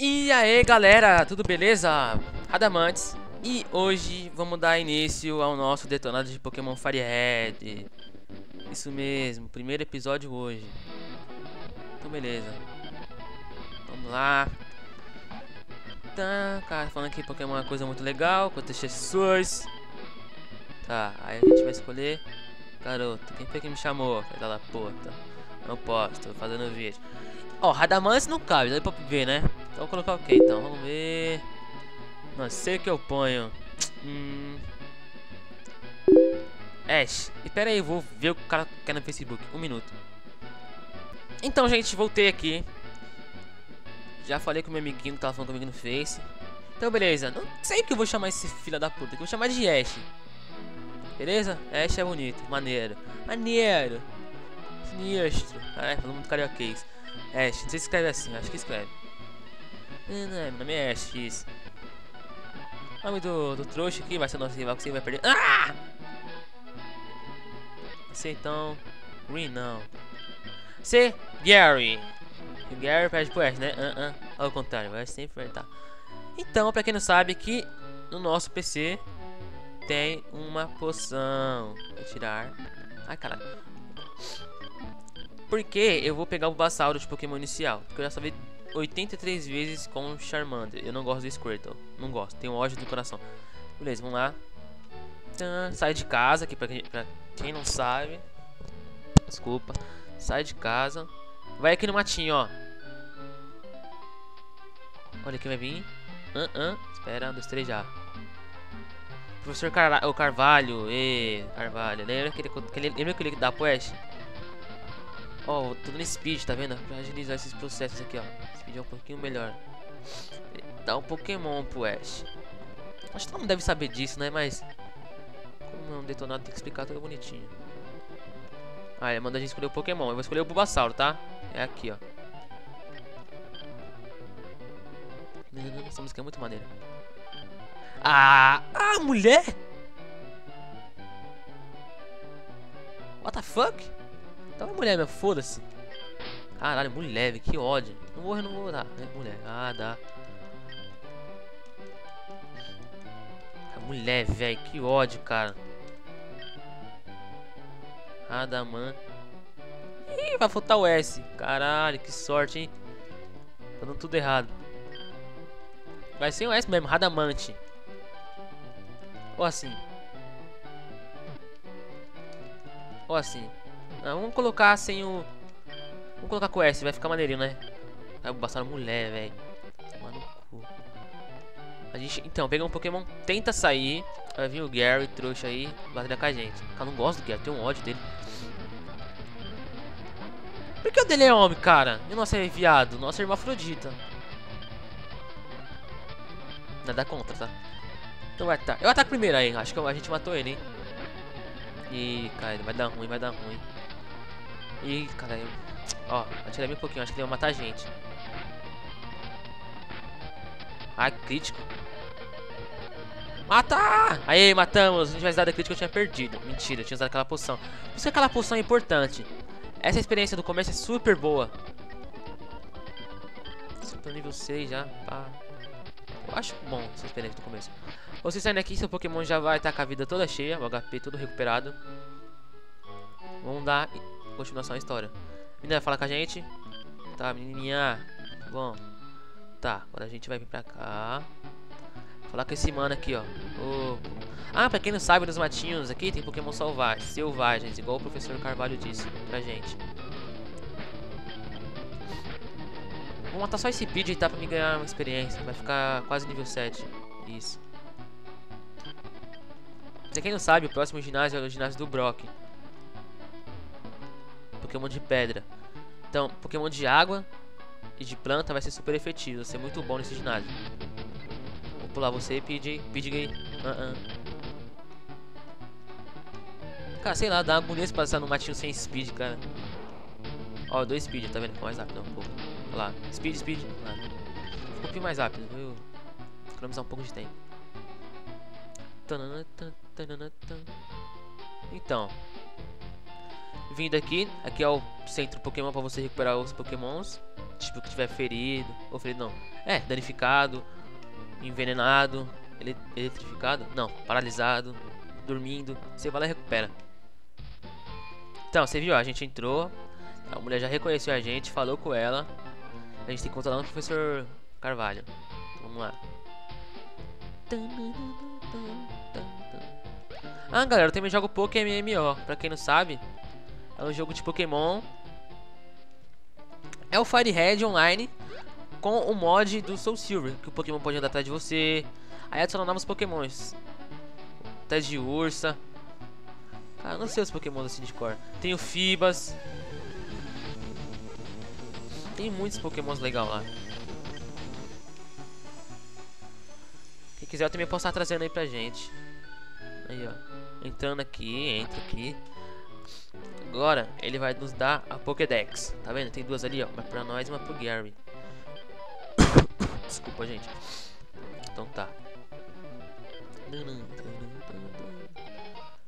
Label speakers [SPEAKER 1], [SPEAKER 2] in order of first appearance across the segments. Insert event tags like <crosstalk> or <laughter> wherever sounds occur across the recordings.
[SPEAKER 1] E aí galera, tudo beleza? Radamantes. E hoje vamos dar início ao nosso detonado de Pokémon Firehead Isso mesmo, primeiro episódio hoje. Então beleza. Vamos lá. Tá, cara, falando que Pokémon é uma coisa muito legal Contexto Source Tá, aí a gente vai escolher. Garoto, quem foi que me chamou? Filha da puta? Não posso, tô fazendo vídeo Ó, oh, Radamance não cabe, dá pra ver, né? Então vou colocar ok, então, vamos ver. Não sei o que eu ponho. Hum... Ash, espera aí, vou ver o que o cara quer no Facebook, um minuto. Então, gente, voltei aqui. Já falei com o meu amiguinho que tava falando comigo no Face. Então, beleza, não sei o que eu vou chamar esse filho da puta, que eu vou chamar de Ash. Beleza? Ash é bonito, maneiro. Maneiro. Sinistro, é, falando muito carioquês Ash, não sei se escreve assim, acho que escreve. Não, não, meu nome é Ash, isso. O nome do, do trouxa aqui vai ser nosso rival que você vai perder. Ah! Você então. Green não. Você, Gary. O Gary pede pro Ash, né? Uh -uh. Ao contrário, vai sempre enfrentar. Então, pra quem não sabe, aqui no nosso PC tem uma poção. Vou tirar. Ai, caralho. Porque eu vou pegar o Bassauro de Pokémon inicial. Porque eu já salvei 83 vezes com o Charmander. Eu não gosto do Squirtle. Não gosto. Tenho ódio do coração. Beleza, vamos lá. sai de casa, aqui pra quem, pra quem não sabe. Desculpa. Sai de casa. Vai aqui no matinho, ó. Olha quem vai vir. Uh -uh. Espera, um, dois, três já. Professor Car o Carvalho. E Carvalho. Lembra que ele, que ele, lembra que ele dá pro Ash? Ó, oh, tô dando speed, tá vendo? Pra agilizar esses processos aqui, ó. Speed é um pouquinho melhor. Dá um Pokémon pro Ash. Acho que todo mundo deve saber disso, né? Mas... Como é um detonado, tem que explicar tudo bonitinho. Ah, ele manda a gente escolher o Pokémon. Eu vou escolher o Bulbasauro, tá? É aqui, ó. Essa música é muito maneira. Ah! Ah, mulher! What the fuck? Então é mulher, meu, foda-se. Caralho, mulher, véio, que ódio. Não vou, não vou dar. É mulher. Ah, dá. A mulher, velho, que ódio, cara. Radaman. Ih, vai faltar o S. Caralho, que sorte, hein. Tá dando tudo errado. Vai ser o S mesmo, Radamante. Ou assim. Ou assim. Ah, vamos colocar sem o... Vamos colocar com S, vai ficar maneirinho, né? Vai bastar mulher, velho. Mano, cu. A gente, então, pegar um Pokémon, tenta sair. Vai vir o Gary, trouxa aí, bater com a gente. Cara, não gosto do Gary, tem um ódio dele. Por que o dele é homem, cara? E o nosso é viado, o nosso é hermafrodita. Nada contra, tá? Então vai tá. Eu ataco primeiro aí, acho que a gente matou ele, hein? Ih, cara, vai dar ruim, vai dar ruim. Ih, caralho. Ó, atirei um pouquinho, acho que ele vai matar a gente. Ai, crítico. Mata! Aí, matamos. Se não tivesse dado a crítica, eu tinha perdido. Mentira, eu tinha usado aquela poção. Por isso que aquela poção é importante. Essa experiência do começo é super boa. Tô nível 6 já. Pá. Eu acho bom essa experiência do começo. Você saindo aqui, seu Pokémon já vai estar com a vida toda cheia. O HP todo recuperado. Vamos dar continuação à história. Menina, fala com a gente. Tá, menininha. Tá bom. Tá, agora a gente vai vir pra cá. Falar com esse mano aqui, ó. Oh. Ah, pra quem não sabe, nos matinhos aqui tem Pokémon selvagens, selvagens, igual o professor Carvalho disse pra gente. Vou matar só esse e tá pra me ganhar uma experiência. Vai ficar quase nível 7. Isso. Pra quem não sabe, o próximo ginásio é o ginásio do Brock. Pokémon de pedra. Então, Pokémon de água e de planta vai ser super efetivo. Vai ser muito bom nesse ginásio. Vou pular você, PJ. PJ. Uh -uh. Cara, sei lá, dá agonia passar no matinho sem speed, cara. Ó, dois speed, tá vendo? Ficou mais rápido um pouco. Olha lá. Speed, speed. Ah, um pouquinho mais rápido, viu? Economizar um pouco de tempo. Então, vindo aqui. Aqui é o centro Pokémon para você recuperar os Pokémons. Tipo, que tiver ferido. Ou ferido não. É, danificado, envenenado, ele eletrificado. Não, paralisado, dormindo. Você vai lá e recupera. Então, você viu, a gente entrou. A mulher já reconheceu a gente, falou com ela. A gente tem que contar lá no professor Carvalho. Vamos lá. Ah, galera, eu também jogo Pokémon MMO. Pra quem não sabe, é um jogo de Pokémon. É o Fire Red Online com o mod do Soul Silver, que o Pokémon pode andar atrás de você. Aí adiciona novos Pokémons. Teste de Ursa. Cara, não sei os Pokémon assim de cor. Tem o Fibas. Tem muitos Pokémons legais lá. Quem quiser eu também posso estar trazendo aí pra gente. Aí, ó. Entrando aqui, entra aqui. Agora, ele vai nos dar a Pokédex. Tá vendo? Tem duas ali, ó. Uma pra nós e uma pro Gary. <coughs> Desculpa, gente. Então tá.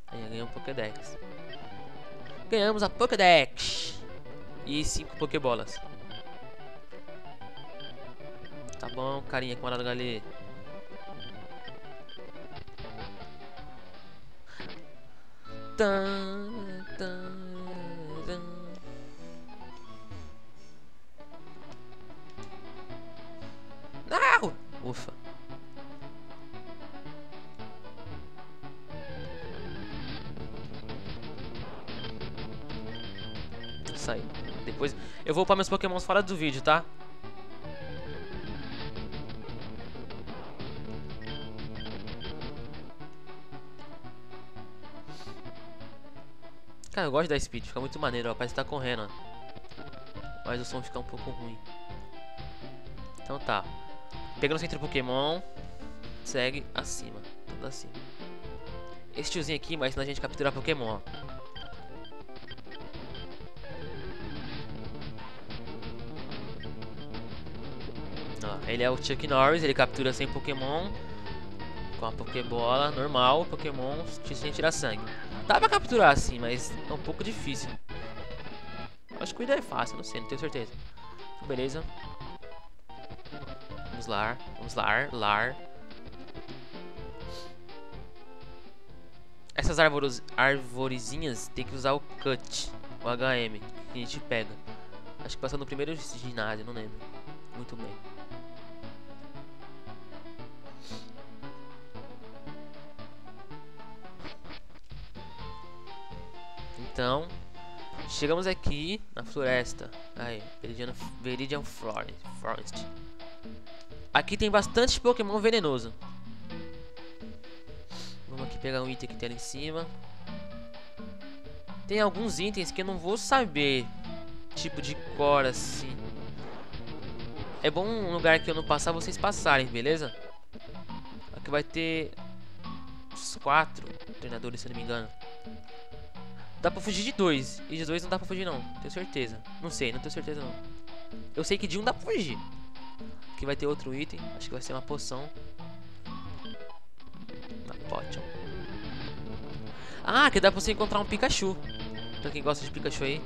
[SPEAKER 1] Aí, ganhamos um Pokédex. Ganhamos a Pokédex. E cinco Pokébolas. Tá bom, carinha, camarada Galê. Tan, tan, Ufa. Sai. Depois eu vou upar meus pokémons fora do vídeo, tá? Cara, eu gosto da speed, fica muito maneiro, ó, parece que tá correndo, ó. Mas o som fica um pouco ruim. Então tá. Pega no centro Pokémon, segue acima, tudo acima. Esse tiozinho aqui vai ensinar a gente capturar Pokémon, ó. ó. Ele é o Chuck Norris, ele captura 100 Pokémon com a Pokébola normal, Pokémon sem tirar sangue. Dá pra capturar assim, mas é um pouco difícil. Acho que cuidar é fácil, não sei, não tenho certeza. Beleza. Vamos lá, vamos lá, lar. Essas árvores, arvorezinhas tem que usar o cut, o HM, que a gente pega. Acho que passou no primeiro ginásio, não lembro. Muito bem. Então, chegamos aqui na floresta. Aí, Veridian, Veridian Forest. Aqui tem bastante Pokémon venenoso. Vamos aqui pegar um item que tem ali em cima. Tem alguns itens que eu não vou saber. Tipo de cor assim. É bom um lugar que eu não passar vocês passarem, beleza? Aqui vai ter uns quatro treinadores, se eu não me engano. Dá pra fugir de dois. E de dois não dá pra fugir não. Tenho certeza. Não sei, não tenho certeza não. Eu sei que de um dá pra fugir. Aqui vai ter outro item. Acho que vai ser uma poção. Uma potion. Ah, aqui dá pra você encontrar um Pikachu. Pra quem gosta de Pikachu aí.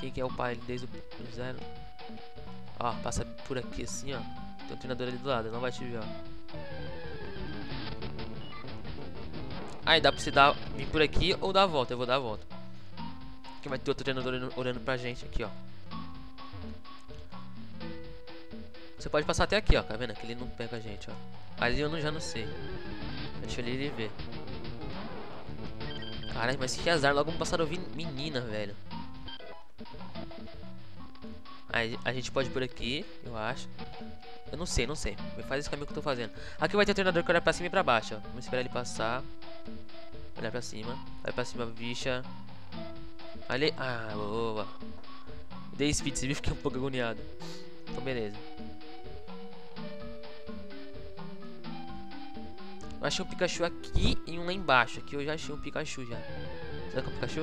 [SPEAKER 1] Quem que é o pai desde o zero? Ó, passa por aqui assim, ó. Tem um treinador ali do lado, não vai te ver, ó. Aí dá pra você dar, vir por aqui ou dar a volta. Eu vou dar a volta. Aqui vai ter outro treinador olhando pra gente aqui, ó. Você pode passar até aqui, ó. Tá vendo? Aqui ele não pega a gente, ó. Ali eu não, já não sei. Deixa ele, ele ver. Caralho, mas que azar. Logo um pássaro menina, velho. Aí a gente pode ir por aqui, eu acho. Eu não sei, não sei. Faz esse caminho que eu tô fazendo. Aqui vai ter o treinador que olha pra cima e pra baixo, ó. Vamos esperar ele passar. Olhar pra cima. Vai pra cima, bicha. Ali. Ah, boa. Dei speed, você viu? Fiquei um pouco agoniado. Então, beleza. Achei um Pikachu aqui e um lá embaixo. Aqui eu já achei um Pikachu já. Será que é um Pikachu?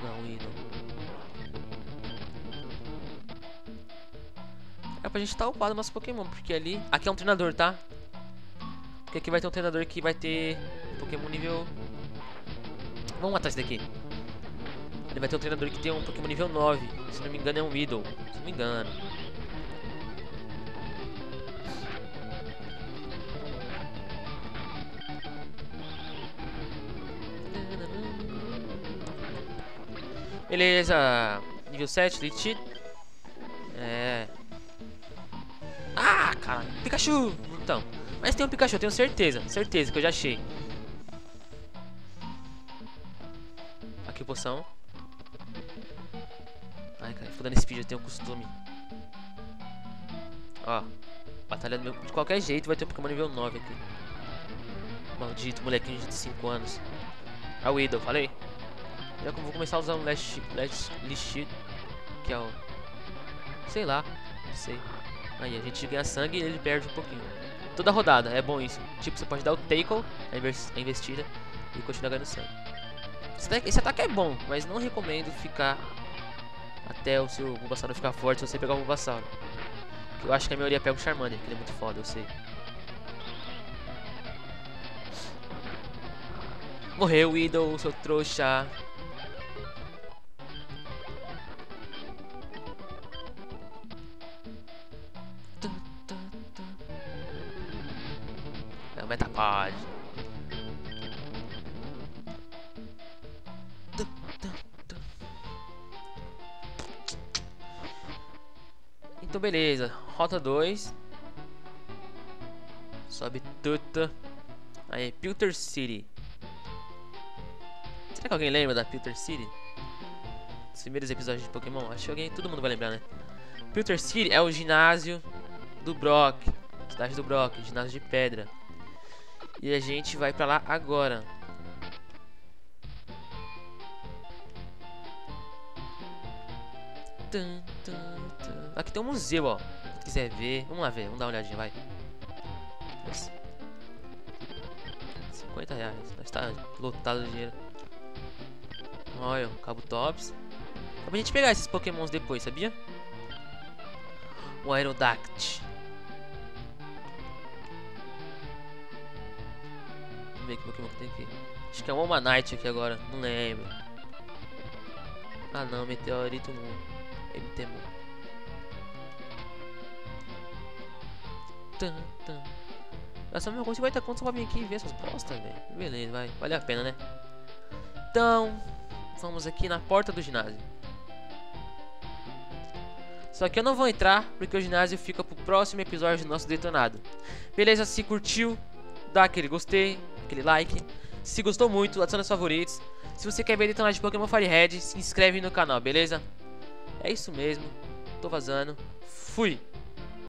[SPEAKER 1] Não, não. É pra gente estar tá upado nosso Pokémon, porque ali... Aqui é um treinador, tá? Porque aqui vai ter um treinador que vai ter Pokémon nível... Vamos atrás daqui. Ele vai ter um treinador que tem um Pokémon nível 9. Se não me engano é um Idol. Se não me engano. Beleza. Nível 7, Lich. É. Ah, cara. Pikachu. Então. Mas tem um Pikachu, tenho certeza. Certeza que eu já achei. Aqui, poção. Ai, cara, fodendo speed, eu tenho costume. Ó. Batalha de qualquer jeito vai ter um Pokémon nível 9 aqui. Maldito molequinho de 5 anos. É o Idol, falei? Já vou começar a usar um Last, last List, que é o... Sei lá, não sei. Aí a gente ganha sangue e ele perde um pouquinho. Toda rodada, é bom isso. Tipo, você pode dar o Tackle, a investida, e continuar ganhando sangue. Esse ataque é bom, mas não recomendo ficar até o seu Bulbasaur ficar forte se você pegar o Bulbasaur. Eu acho que a maioria pega o Charmander, que ele é muito foda, eu sei. Morreu Idol, seu trouxa. Metapod. Então beleza, rota 2 Sobe tudo Aí, Pilter City Será que alguém lembra da Pilter City? Os primeiros episódios de Pokémon? Acho que alguém, todo mundo vai lembrar, né? Pilter City é o ginásio do Brock Cidade do Brock, ginásio de pedra E a gente vai pra lá agora Aqui tem um museu, ó. Se quiser ver, vamos lá ver, vamos dar uma olhadinha, vai. 50 reais, está lotado de dinheiro. Olha, Cabo Tops. Dá pra gente pegar esses pokémons depois, sabia? O Aerodact. Ver que pokémon que tem aqui. Acho que é um Omanite aqui agora, não lembro. Ah não, Meteorito Moon. MTMU. Tum, tum. Gastar meu 50 conto só pra vir aqui e ver essas bostas, velho. Beleza, vai. Vale a pena, né? Então, vamos aqui na porta do ginásio. Só que eu não vou entrar, porque o ginásio fica pro próximo episódio do nosso detonado. Beleza? Se curtiu, dá aquele gostei, aquele like. Se gostou muito, adiciona os favoritos. Se você quer ver detonado de Pokémon Firehead, se inscreve no canal, beleza? É isso mesmo. Tô vazando. Fui.